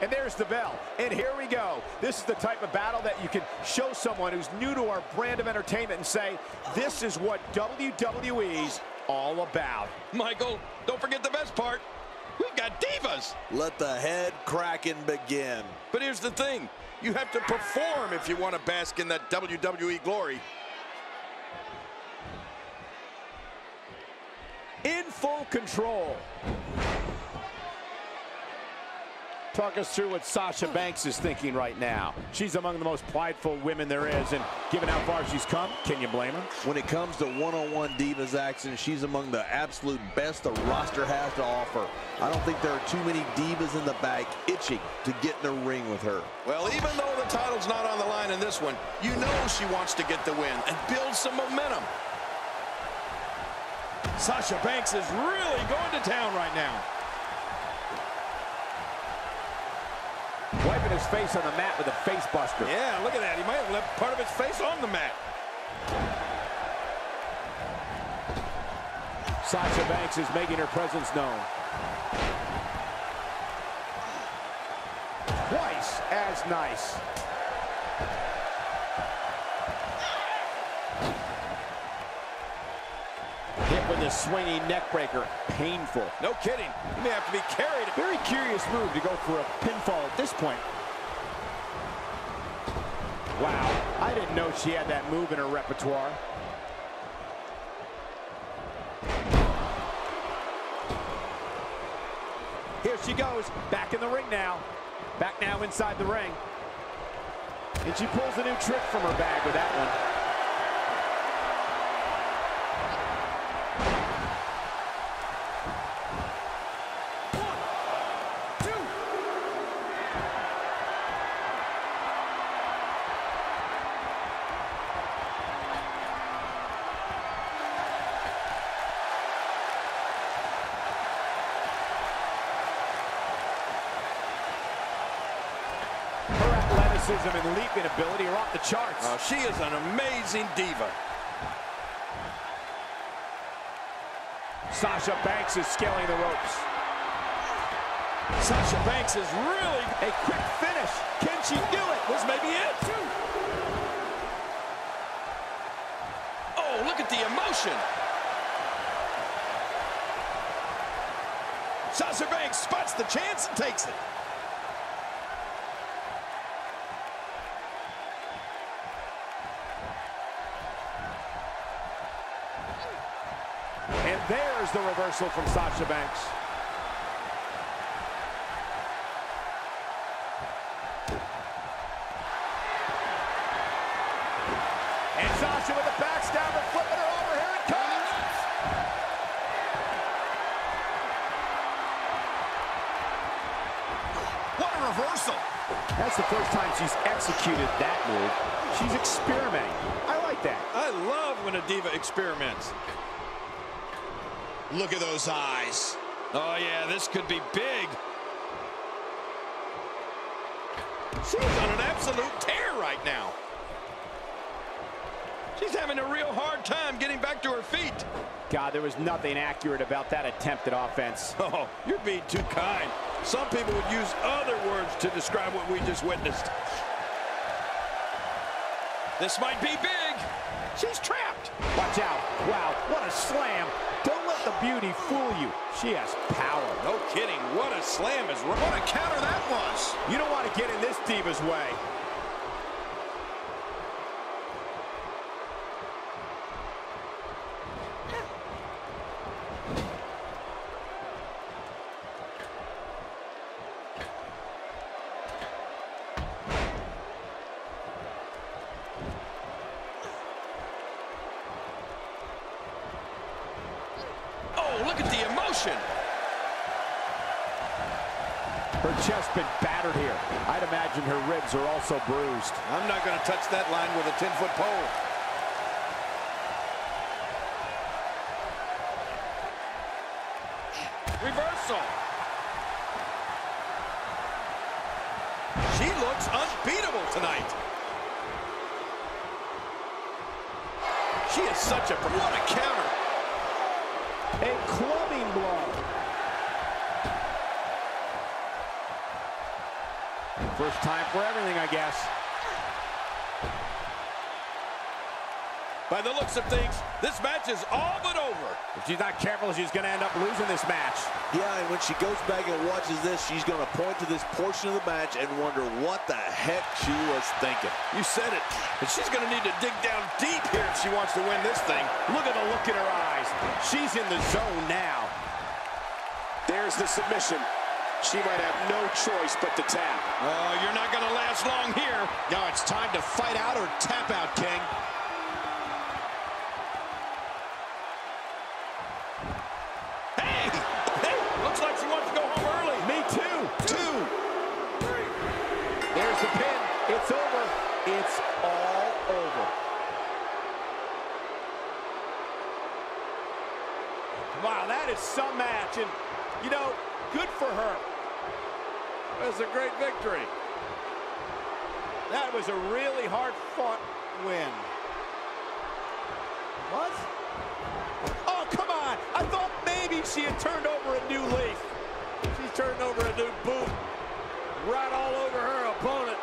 And there's the bell. And here we go. This is the type of battle that you can show someone who's new to our brand of entertainment and say, this is what WWE's all about. Michael, don't forget the best part. We've got divas. Let the head cracking begin. But here's the thing. You have to perform if you want to bask in that WWE glory. In full control. Talk us through what Sasha Banks is thinking right now. She's among the most prideful women there is, and given how far she's come, can you blame her? When it comes to one-on-one divas action, she's among the absolute best the roster has to offer. I don't think there are too many divas in the bag itching to get in the ring with her. Well, even though the title's not on the line in this one, you know she wants to get the win and build some momentum. Sasha Banks is really going to town right now. Wiping his face on the mat with a face buster. Yeah, look at that. He might have left part of his face on the mat. Sasha Banks is making her presence known. Twice as nice. With a swinging neckbreaker. Painful. No kidding. He may have to be carried. Very curious move to go for a pinfall at this point. Wow, I didn't know she had that move in her repertoire. Here she goes, back in the ring now. Back now inside the ring. And she pulls a new trick from her bag with that one. Athleticism and leaping ability are off the charts. Oh, she is an amazing diva. Sasha Banks is scaling the ropes. Sasha Banks is really... A quick finish. Can she do it? This may be it. Oh, look at the emotion. Sasha Banks spots the chance and takes it. There's the reversal from Sasha Banks. And Sasha with the backstabber, flipping her over. Here it comes. What a reversal. That's the first time she's executed that move. She's experimenting. I like that. I love when a diva experiments. Look at those eyes. Oh, yeah, this could be big. She's on an absolute tear right now. She's having a real hard time getting back to her feet. God, there was nothing accurate about that attempted offense. Oh, you're being too kind. Some people would use other words to describe what we just witnessed. This might be big. She's trapped. Watch out. Wow, what a slam. The beauty fool you. She has power. No kidding. What a slam is What a counter that was. You don't want to get in this diva's way. Oh, look at the emotion. Her chest been battered here. I'd imagine her ribs are also bruised. I'm not going to touch that line with a 10-foot pole. Reversal. She looks unbeatable tonight. She is such a... What a counter. A First time for everything, I guess. By the looks of things, this match is all but over. If she's not careful, she's going to end up losing this match. Yeah, and when she goes back and watches this, she's going to point to this portion of the match and wonder what the heck she was thinking. You said it. And she's going to need to dig down deep here if she wants to win this thing. Look at the look in her eyes. She's in the zone now. There's the submission. She might have no choice but to tap. Oh, you're not going to last long here. Now it's time to fight out or tap out, King. Hey! Hey! Looks like she wants to go home early. Me too. Two. There's the pin. It's over. It's all over. Wow, that is some match. And, you know, good for her. That's a great victory. That was a really hard-fought win. What? Oh, come on. I thought maybe she had turned over a new leaf. She's turned over a new boot. Right all over her opponent.